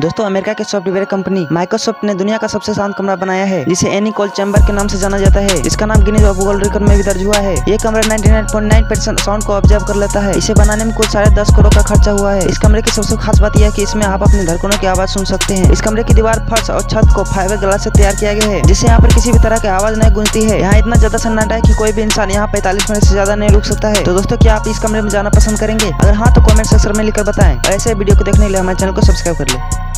दोस्तों, अमेरिका के software company Microsoft ने दुनिया का सबसे शांत कमरा बनाया है, जिसे एनी कॉल चैम्बर के नाम से जाना जाता है। इसका नाम गिनीज ऑफ़ वर्ल्ड रिकॉर्ड में भी दर्ज हुआ है। ये कमरा 99.9 परसेंट साउंड को ऑब्ज़र्व कर लेता है। इसे बनाने में कुल साढ़े दस करोड़ का खर्चा हुआ है। इस कमरे की सबसे खास बात यह है इसमें आप अपने धड़कनों की आवाज़ सुन सकते हैं। इस कमरे की दीवार, फर्श और छत को फाइबर ग्लास ऐसी तैयार किया गया है जिससे यहाँ पर किसी भी तरह की आवाज़ नहीं गूंजती है। यहाँ इतना ज़्यादा सन्नाटा है की कोई भी इंसान यहाँ पैंतालीस मिनट से ज़्यादा नहीं रुक सकता है। तो दोस्तों, क्या आप इस कमरे में जाना पसंद करेंगे? अगर हाँ तो कॉमेंट सेक्शन में लिखकर बताएँ। ऐसे वीडियो को देखने के लिए हमारे चैनल को सब्सक्राइब कर ले।